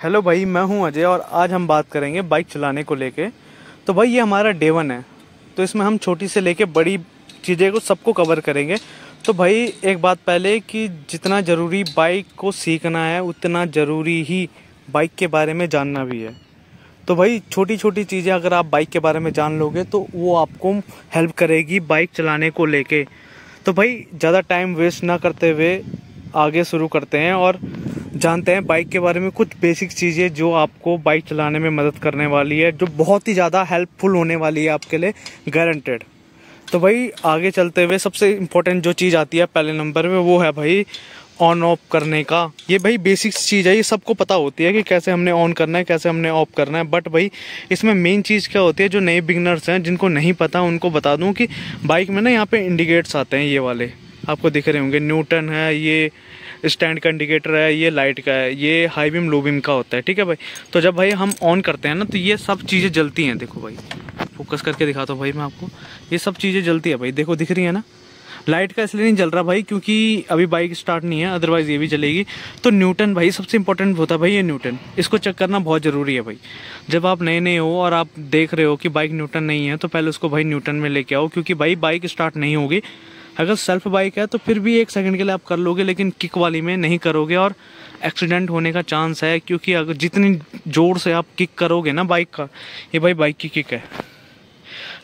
Hello भाई, मैं हूँ अजय और आज हम बात करेंगे बाइक चलाने को लेके। तो भाई, ये हमारा डे वन है तो इसमें हम छोटी से लेके बड़ी चीज़ें को सबको कवर करेंगे। तो भाई, एक बात पहले कि जितना ज़रूरी बाइक को सीखना है, उतना ज़रूरी ही बाइक के बारे में जानना भी है। तो भाई छोटी छोटी चीज़ें अगर आप बाइक के बारे में जान लोगे तो वो आपको हेल्प करेगी बाइक चलाने को लेके। तो भाई, ज़्यादा टाइम वेस्ट ना करते हुए आगे शुरू करते हैं और जानते हैं बाइक के बारे में कुछ बेसिक चीज़ें जो आपको बाइक चलाने में मदद करने वाली है, जो बहुत ही ज़्यादा हेल्पफुल होने वाली है आपके लिए गारंटेड तो भाई, आगे चलते हुए सबसे इम्पोर्टेंट जो चीज़ आती है पहले नंबर पे वो है भाई ऑन ऑफ़ करने का। ये भाई बेसिक चीज़ है, ये सबको पता होती है कि कैसे हमने ऑन करना है, कैसे हमने ऑफ़ करना है। बट भाई, इसमें मेन चीज़ क्या होती है, जो नए बिगनर्स हैं, जिनको नहीं पता, उनको बता दूँ कि बाइक में ना यहाँ पे इंडिकेट्स आते हैं ये वाले। आपको दिख रहे होंगे न्यूटन है, ये स्टैंड का इंडिकेटर है, ये लाइट का है, ये हाई बीम, लो बीम का होता है, ठीक है भाई? तो जब भाई हम ऑन करते हैं ना तो ये सब चीज़ें जलती हैं, देखो भाई। फोकस करके दिखाता हूँ भाई मैं आपको। ये सब चीज़ें जलती है भाई, देखो, दिख रही है ना? लाइट का इसलिए नहीं जल रहा भाई, क्योंकि अभी बाइक स्टार्ट नहीं है अदरवाइज़ ये भी चलेगी तो न्यूटन भाई, सबसे इंपॉर्टेंट होता है भाई ये न्यूटन इसको चेक करना बहुत ज़रूरी है भाई। जब आप नए नए हो और आप देख रहे हो कि बाइक न्यूटन नहीं है तो पहले उसको भाई न्यूटन में लेके आओ, क्योंकि भाई बाइक स्टार्ट नहीं होगी। अगर सेल्फ बाइक है तो फिर भी एक सेकंड के लिए आप कर लोगे, लेकिन किक वाली में नहीं करोगे और एक्सीडेंट होने का चांस है, क्योंकि अगर जितनी ज़ोर से आप किक करोगे ना बाइक का, ये भाई बाइक की किक है।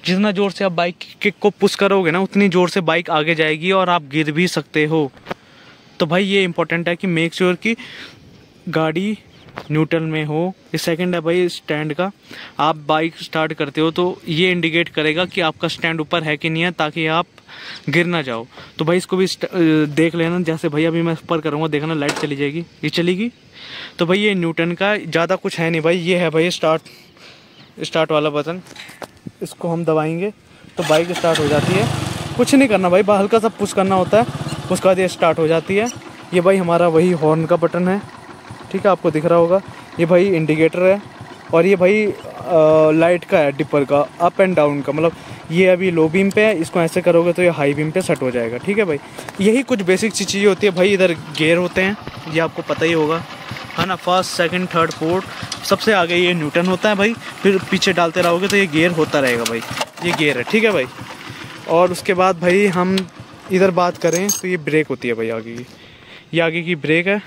जितना ज़ोर से आप बाइक की किक को पुश करोगे ना, उतनी ज़ोर से बाइक आगे जाएगी और आप गिर भी सकते हो। तो भाई ये इंपॉर्टेंट है कि मेक श्योर कि गाड़ी न्यूट्रल में हो, ये सेकंड है भाई स्टैंड का। आप बाइक स्टार्ट करते हो तो ये इंडिकेट करेगा कि आपका स्टैंड ऊपर है कि नहीं है, ताकि आप गिर ना जाओ। तो भाई इसको भी देख लेना, जैसे भाई अभी मैं ऊपर करूँगा, देखना लाइट चली जाएगी। ये चलेगी? तो भाई ये न्यूटन का ज़्यादा कुछ है नहीं भाई, ये है भाई स्टार्ट स्टार्ट वाला बटन। इसको हम दबाएँगे तो बाइक स्टार्ट हो जाती है। कुछ नहीं करना भाई हल्का सा पुश करना होता है, उसके बाद ये स्टार्ट हो जाती है। ये भाई हमारा वही हॉर्न का बटन है। ठीक है, आपको दिख रहा होगा। ये भाई इंडिकेटर है और ये भाई लाइट का है डिपर का अप एंड डाउन का। मतलब ये अभी लो बीम पे है, इसको ऐसे करोगे तो ये हाई बीम पे सेट हो जाएगा, ठीक है भाई? यही कुछ बेसिक चीज़ें होती है भाई, इधर गेयर होते हैं, ये आपको पता ही होगा, है ना? फ़र्स्ट सेकंड थर्ड फोर्थ सबसे आगे ये न्यूटन होता है भाई, फिर पीछे डालते रहोगे तो ये गेयर होता रहेगा भाई, ये गेयर है, ठीक है भाई? और उसके बाद भाई हम इधर बात करें तो ये ब्रेक होती है भाई आगे की। ये आगे की ब्रेक है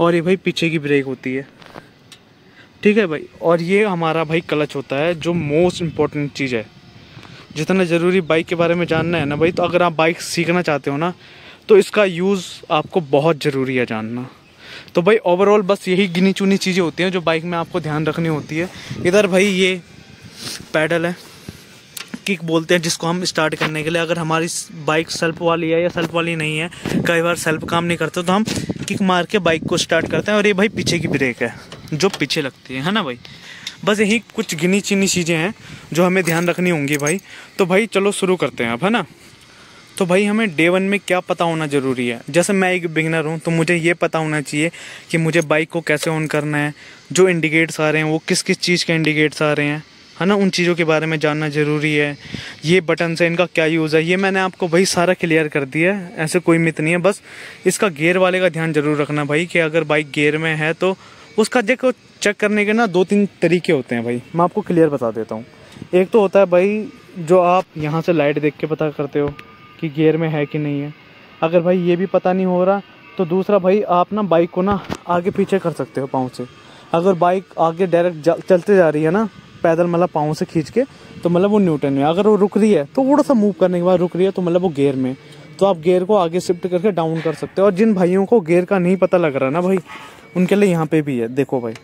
और ये भाई पीछे की ब्रेक होती है। ठीक है भाई? और ये हमारा भाई क्लच होता है, जो मोस्ट इंपॉर्टेंट चीज़ है। जितना ज़रूरी बाइक के बारे में जानना है ना भाई तो अगर आप बाइक सीखना चाहते हो ना तो इसका यूज़ आपको बहुत ज़रूरी है जानना। तो भाई ओवरऑल बस यही गिनी चुनी चीज़ें होती हैं जो बाइक में आपको ध्यान रखनी होती है। इधर भाई ये पैडल है। किक बोलते हैं जिसको हम स्टार्ट करने के लिए। अगर हमारी बाइक सेल्फ वाली है या सेल्फ वाली नहीं है, कई बार सेल्फ काम नहीं करते तो हम किक मार के बाइक को स्टार्ट करते हैं और ये भाई पीछे की ब्रेक है, जो पीछे लगती है है ना भाई? बस यही कुछ गिनी चिनी चीज़ें हैं जो हमें ध्यान रखनी होंगी भाई। तो भाई चलो शुरू करते हैं अब, है ना? तो भाई हमें डे वन में क्या पता होना ज़रूरी है? जैसे मैं एक बिगनर हूँ तो मुझे ये पता होना चाहिए कि मुझे बाइक को कैसे ऑन करना है, जो इंडिकेट्स आ रहे हैं, वो किस किस चीज़ के इंडिकेट्स आ रहे हैं। है ना, उन चीज़ों के बारे में जानना ज़रूरी है। ये बटन से इनका क्या यूज़ है, ये मैंने आपको भाई सारा क्लियर कर दिया है, ऐसे कोई मित नहीं है। बस इसका गेयर वाले का ध्यान ज़रूर रखना भाई, कि अगर बाइक गेयर में है तो उसका देखो, चेक करने के ना दो तीन तरीके होते हैं भाई। मैं आपको क्लियर बता देता हूँ। एक तो होता है भाई, जो आप यहाँ से लाइट देख के पता करते हो कि गेयर में है कि नहीं है। अगर भाई ये भी पता नहीं हो रहा तो दूसरा भाई, आप ना बाइक को ना आगे पीछे कर सकते हो पाँव से। अगर बाइक आगे डायरेक्ट चलते जा रही है ना पैदल मतलब पाँव से खींच के तो मतलब वो न्यूटन में, अगर वो रुक रही है तो थोड़ा सा मूव करने के बाद रुक रही है तो मतलब वो गेयर में। तो आप गेयर को आगे शिफ्ट करके डाउन कर सकते हो। और जिन भाइयों को गेयर का नहीं पता लग रहा ना भाई, उनके लिए यहाँ पे भी है। देखो भाई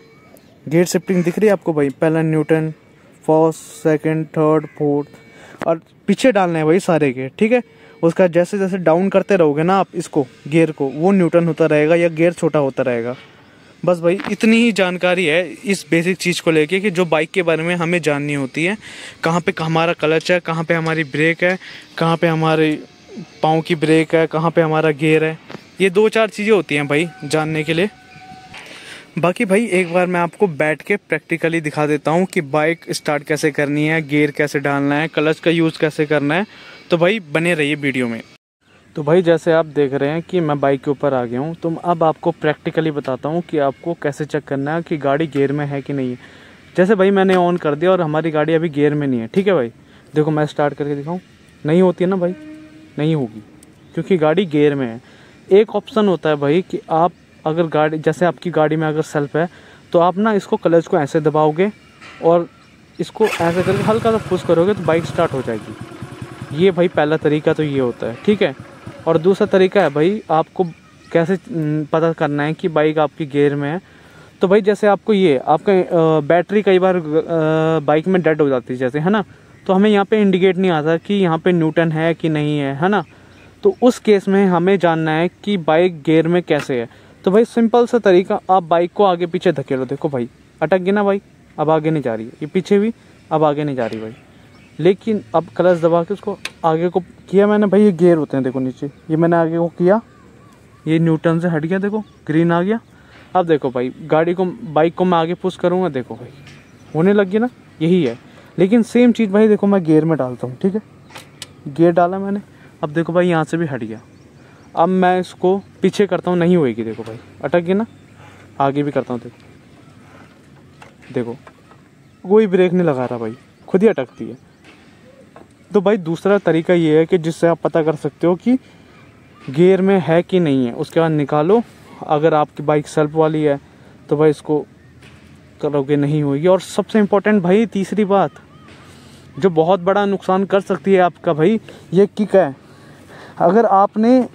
गेयर शिफ्टिंग दिख रही है आपको भाई? पहला Newton first second third fourth और पीछे डालने है भाई सारे गेयर ठीक है? उसका जैसे जैसे डाउन करते रहोगे ना आप इसको गेयर को, वो न्यूटन होता रहेगा या गेयर छोटा होता रहेगा। बस भाई, इतनी ही जानकारी है इस बेसिक चीज़ को लेके कि जो बाइक के बारे में हमें जाननी होती है। कहाँ पे हमारा क्लच है, कहाँ पे हमारी ब्रेक है, कहाँ पे हमारे पाँव की ब्रेक है, कहाँ पे हमारा गेयर है। ये दो चार चीज़ें होती हैं भाई जानने के लिए। बाकी भाई, एक बार मैं आपको बैठ के प्रैक्टिकली दिखा देता हूँ कि बाइक स्टार्ट कैसे करनी है गेयर कैसे डालना है क्लच का यूज़ कैसे करना है। तो भाई, बने रहिए वीडियो में। तो भाई जैसे आप देख रहे हैं कि मैं बाइक के ऊपर आ गया हूँ तो अब आपको प्रैक्टिकली बताता हूँ कि आपको कैसे चेक करना है कि गाड़ी गेयर में है कि नहीं है। जैसे भाई मैंने ऑन कर दिया और हमारी गाड़ी अभी गेयर में नहीं है, ठीक है भाई? देखो मैं स्टार्ट करके दिखाऊँ। नहीं होती है ना भाई? नहीं होगी, क्योंकि गाड़ी गेयर में है। एक ऑप्शन होता है भाई कि आप अगर गाड़ी, जैसे आपकी गाड़ी में अगर सेल्फ है तो आप ना इसको क्लच को ऐसे दबाओगे और इसको ऐसे करके हल्का सा पुश करोगे तो बाइक स्टार्ट हो जाएगी। ये भाई पहला तरीका तो ये होता है, ठीक है? और दूसरा तरीका है भाई, आपको कैसे पता करना है कि बाइक आपकी गेयर में है। तो भाई, जैसे आपको ये, आपका बैटरी कई बार बाइक में डेड हो जाती है जैसे, है ना? तो हमें यहाँ पे इंडिकेट नहीं आता कि यहाँ पे न्यूटन है कि नहीं है है ना? तो उस केस में हमें जानना है कि बाइक गेयर में कैसे है। तो भाई सिंपल सा तरीका, आप बाइक को आगे पीछे धकेलो। देखो भाई, अटक गई ना भाई, अब आगे नहीं जा रही है। ये पीछे भी, अब आगे नहीं जा रही भाई। लेकिन अब क्लच दबा के उसको आगे को किया मैंने भाई, ये गेयर होते हैं देखो नीचे। ये मैंने आगे को किया। ये न्यूटन से हट गया, देखो ग्रीन आ गया। अब देखो भाई, गाड़ी को बाइक को मैं आगे पुश करूँगा, देखो भाई। होने लग गया ना, यही है। लेकिन सेम चीज़ भाई, देखो मैं गेयर में डालता हूँ, ठीक है? गेयर डाला मैंने। अब देखो भाई, यहाँ से भी हट गया। अब मैं इसको पीछे करता हूँ, नहीं होएगी, देखो भाई। अटक गई ना? आगे भी करता हूँ, देखो। देखो, कोई ब्रेक नहीं लगा रहा भाई। खुद ही अटकती है। तो भाई दूसरा तरीका ये है कि जिससे आप पता कर सकते हो कि गियर में है कि नहीं है, उसके बाद निकालो। अगर आपकी बाइक सेल्फ वाली है तो भाई इसको करोगे नहीं होगी। और सबसे इम्पोर्टेंट भाई, तीसरी बात, जो बहुत बड़ा नुकसान कर सकती है आपका भाई, ये किक है। अगर आपने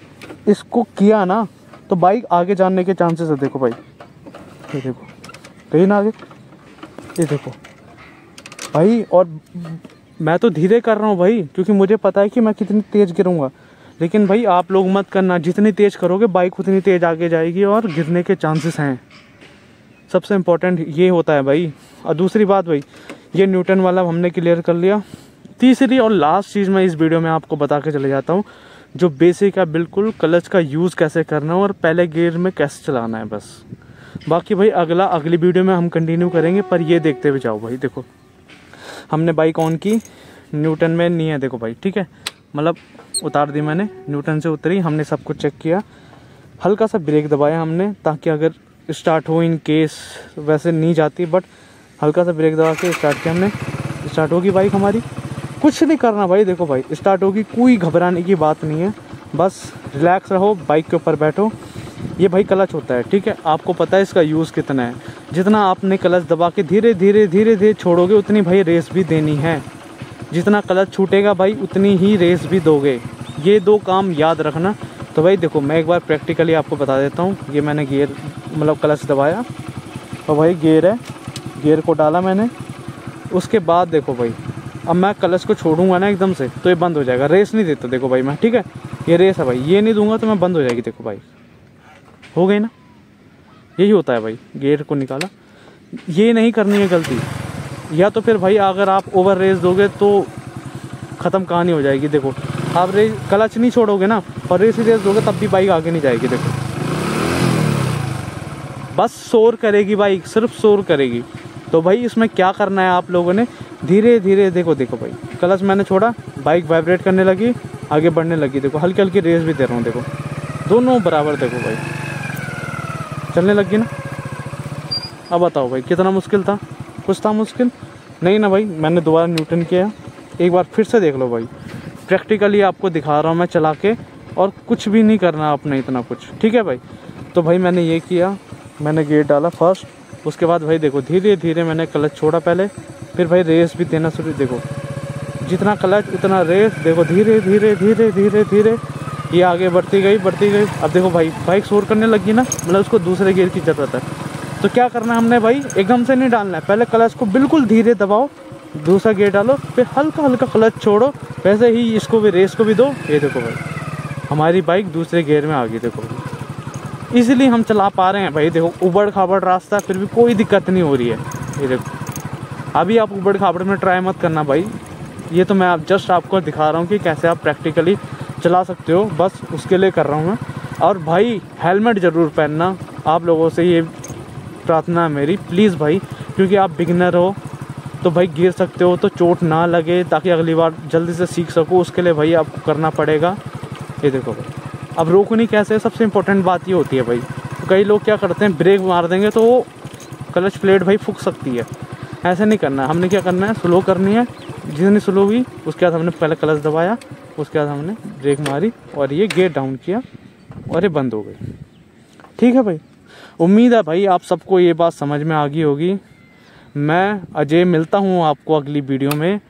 इसको किया ना तो बाइक आगे जाने के चांसेस है, देखो भाई। ये देखो, कहीं ना आगे, ये देखो। भाई, और मैं तो धीरे कर रहा हूँ भाई, क्योंकि मुझे पता है कि मैं कितनी तेज़ गिरूँगा। लेकिन भाई, आप लोग मत करना, जितनी तेज़ करोगे बाइक उतनी तेज़ आगे जाएगी और गिरने के चांसेस हैं। सबसे इम्पोर्टेंट ये होता है भाई। और दूसरी बात भाई, ये न्यूटन वाला हमने क्लियर कर लिया। तीसरी और लास्ट चीज़ मैं इस वीडियो में आपको बता के चले जाता हूँ, जो बेसिक है, बिल्कुल क्लच का यूज़ कैसे करना है और पहले गियर में कैसे चलाना है बस। बाकी भाई, अगला, अगली वीडियो में हम कंटिन्यू करेंगे, पर ये देखते हुए जाओ भाई, देखो। हमने बाइक ऑन की। न्यूटन में नहीं है, देखो भाई, ठीक है? मतलब उतार दी मैंने न्यूटन से उतरी, हमने सब कुछ चेक किया। हल्का सा ब्रेक दबाया हमने, ताकि अगर स्टार्ट हो इन केस वैसे नहीं जाती बट हल्का सा ब्रेक दबा के स्टार्ट किया हमने। स्टार्ट होगी बाइक हमारी। कुछ नहीं करना भाई, देखो भाई स्टार्ट होगी, कोई घबराने की बात नहीं है। बस रिलैक्स रहो बाइक के ऊपर बैठो। ये भाई क्लच होता है, ठीक है? आपको पता है इसका यूज़ कितना है। जितना आपने क्लच दबा के धीरे धीरे धीरे धीरे छोड़ोगे, उतनी भाई रेस भी देनी है। जितना क्लच छूटेगा भाई, उतनी ही रेस भी दोगे। ये दो काम याद रखना। तो भाई देखो, मैं एक बार प्रैक्टिकली आपको बता देता हूँ। ये मैंने गियर मतलब क्लच दबाया। और भाई गियर है। गियर को डाला मैंने। उसके बाद देखो भाई, अब मैं क्लच को छोड़ूँगा ना एकदम से तो ये बंद हो जाएगा। रेस नहीं देता, देखो भाई मैं, ठीक है? ये रेस है भाई। ये नहीं दूँगा तो मैं बंद हो जाएगी, देखो भाई। हो गई ना? यही होता है भाई गेयर को निकाला। ये नहीं करनी है गलती। या तो फिर भाई अगर आप ओवर रेस दोगे तो ख़त्म कहानी हो जाएगी, देखो। आप रेस क्लच नहीं छोड़ोगे ना और रेस ही रेस दोगे, तब भी बाइक आगे नहीं जाएगी, देखो। बस शोर करेगी बाइक सिर्फ़ शोर करेगी। तो भाई इसमें क्या करना है आप लोगों ने? धीरे धीरे, देखो देखो भाई। क्लच मैंने छोड़ा बाइक वाइब्रेट करने लगी, आगे बढ़ने लगी। देखो हल्की हल्की रेस भी दे रहा हूँ, देखो। दोनों बराबर, देखो भाई। चलने लग गई ना। अब बताओ भाई, कितना मुश्किल था? कुछ था मुश्किल? नहीं ना भाई, मैंने दोबारा न्यूटन किया। एक बार फिर से देख लो भाई। प्रैक्टिकली आपको दिखा रहा हूँ मैं चला के, और कुछ भी नहीं करना आपने इतना कुछ। ठीक है भाई? तो भाई मैंने ये किया, मैंने गेट डाला फ़र्स्ट उसके बाद भाई देखो, धीरे धीरे मैंने क्लच छोड़ा पहले। फिर भाई रेस भी देना शुरू देखो, जितना क्लच उतना रेस देखो धीरे धीरे धीरे धीरे धीरे। ये आगे बढ़ती गई बढ़ती गई। अब देखो भाई बाइक शोर करने लगी ना मतलब उसको दूसरे गियर की ज़रूरत है। तो क्या करना है हमने भाई? एकदम से नहीं डालना है। पहले क्लच को बिल्कुल धीरे दबाओ, दूसरा गियर डालो, फिर हल्का हल्का क्लच छोड़ो। वैसे ही इसको भी रेस को भी दो। ये देखो भाई, हमारी बाइक दूसरे गियर में आ गई देखो। इसीलिए हम चला पा रहे हैं भाई। देखो उबड़ खाबड़ रास्ता, फिर भी कोई दिक्कत नहीं हो रही है। ये देखो, अभी आप उबड़ खाबड़ में ट्राई मत करना भाई। ये तो मैं आप जस्ट आपको दिखा रहा हूँ कि कैसे आप प्रैक्टिकली चला सकते हो, बस उसके लिए कर रहा हूँ मैं। और भाई हेलमेट ज़रूर पहनना, आप लोगों से ये प्रार्थना है मेरी। प्लीज़ भाई, क्योंकि आप बिगनर हो तो भाई गिर सकते हो तो चोट ना लगे, ताकि अगली बार जल्दी से सीख सको, उसके लिए भाई आपको करना पड़ेगा। ये देखो भाई, अब रोकनी कैसे सबसे इंपॉर्टेंट बात ये होती है भाई। तो कई लोग क्या करते हैं ब्रेक मार देंगे तो वो क्लच प्लेट भाई फूक सकती है। ऐसे नहीं करना है। हमने क्या करना है? स्लो करनी है। जितनी स्लो हुई, उसके बाद हमने पहले क्लच दबाया। उसके बाद हमने ब्रेक मारी और ये गेट डाउन किया और ये बंद हो गई। ठीक है भाई? उम्मीद है भाई आप सबको ये बात समझ में आ गई होगी। मैं अजय मिलता हूँ आपको अगली वीडियो में।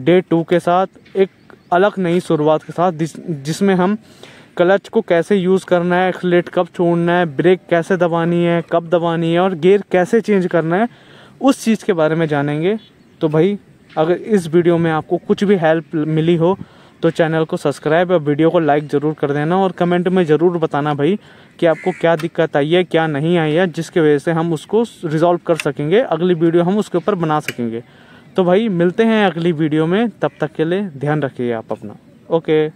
डे टू के साथ, एक अलग नई शुरुआत के साथ, जिस, जिसमें हम क्लच को कैसे यूज़ करना है एक्सलेट कब छोड़ना है ब्रेक कैसे दबानी है, कब दबानी है, और गियर कैसे चेंज करना है, उस चीज़ के बारे में जानेंगे। तो भाई, अगर इस वीडियो में आपको कुछ भी हेल्प मिली हो तो चैनल को सब्सक्राइब और वीडियो को लाइक ज़रूर कर देना और कमेंट में ज़रूर बताना भाई कि आपको क्या दिक्कत आई है, क्या नहीं आई है, जिसके वजह से हम उसको रिजॉल्व कर सकेंगे, अगली वीडियो हम उसके ऊपर बना सकेंगे। तो भाई मिलते हैं अगली वीडियो में, तब तक के लिए ध्यान रखिए आप अपना। ओके